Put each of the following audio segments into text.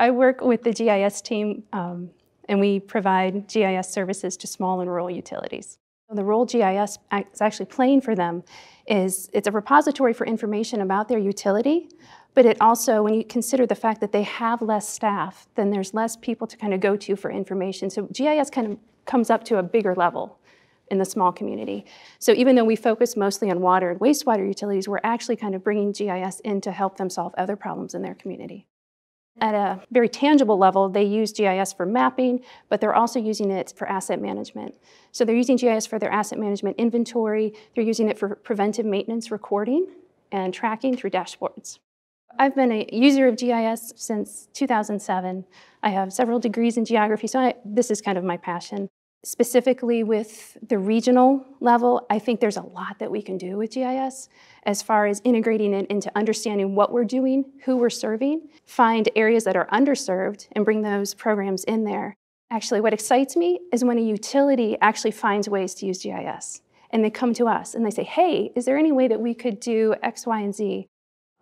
I work with the GIS team um, and we provide GIS services to small and rural utilities. The role GIS is actually playing for them is it's a repository for information about their utility, but it also, when you consider the fact that they have less staff, then there's less people to kind of go to for information. So GIS kind of comes up to a bigger level in the small community. So even though we focus mostly on water and wastewater utilities, we're actually kind of bringing GIS in to help them solve other problems in their community. At a very tangible level, they use GIS for mapping, but they're also using it for asset management. So they're using GIS for their asset management inventory, they're using it for preventive maintenance recording and tracking through dashboards. I've been a user of GIS since 2007. I have several degrees in geography, so I, this is kind of my passion. Specifically with the regional level, I think there's a lot that we can do with GIS as far as integrating it into understanding what we're doing, who we're serving, find areas that are underserved and bring those programs in there. Actually, what excites me is when a utility actually finds ways to use GIS and they come to us and they say, hey, is there any way that we could do X, Y, and Z?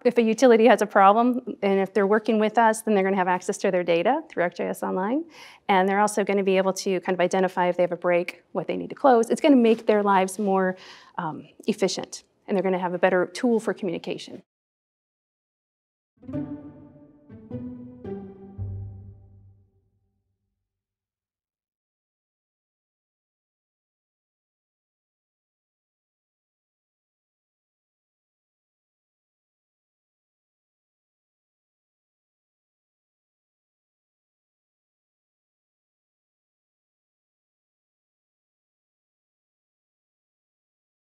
If a utility has a problem, and if they're working with us, then they're going to have access to their data through ArcGIS Online. And they're also going to be able to kind of identify if they have a break, what they need to close. It's going to make their lives more um, efficient, and they're going to have a better tool for communication.